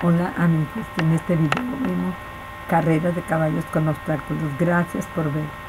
Hola amigos, en este video vemos carreras de caballos con obstáculos. Gracias por ver.